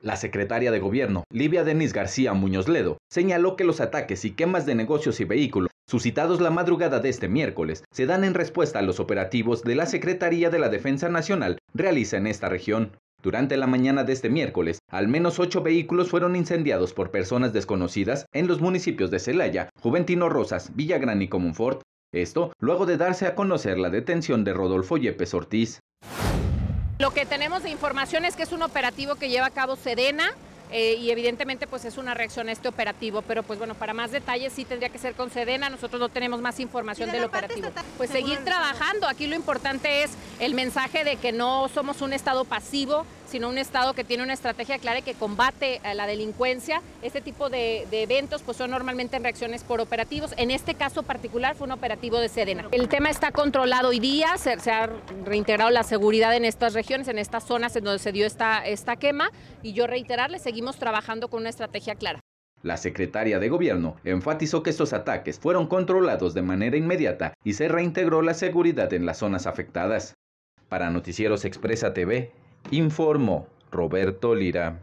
La secretaria de Gobierno, Livia Denis García Muñoz Ledo, señaló que los ataques y quemas de negocios y vehículos suscitados la madrugada de este miércoles se dan en respuesta a los operativos de la Secretaría de la Defensa Nacional realiza en esta región. Durante la mañana de este miércoles, al menos ocho vehículos fueron incendiados por personas desconocidas en los municipios de Celaya, Juventino Rosas, Villagrán y Comunfort. Esto luego de darse a conocer la detención de Rodolfo Yepes Ortiz. Lo que tenemos de información es que es un operativo que lleva a cabo Sedena, eh, y evidentemente pues es una reacción a este operativo, pero pues bueno, para más detalles sí tendría que ser con Sedena, nosotros no tenemos más información del operativo. Pues seguir trabajando, aquí lo importante es el mensaje de que no somos un estado pasivo, sino un Estado que tiene una estrategia clara y que combate a la delincuencia. Este tipo de, eventos pues, son normalmente en reacciones por operativos. En este caso particular fue un operativo de Sedena. El tema está controlado hoy día, se, ha reintegrado la seguridad en estas regiones, en estas zonas en donde se dio esta, esta quema y yo reiterarle, seguimos trabajando con una estrategia clara. La secretaria de Gobierno enfatizó que estos ataques fueron controlados de manera inmediata y se reintegró la seguridad en las zonas afectadas. Para Noticieros Expresa TV, informó Roberto Lira.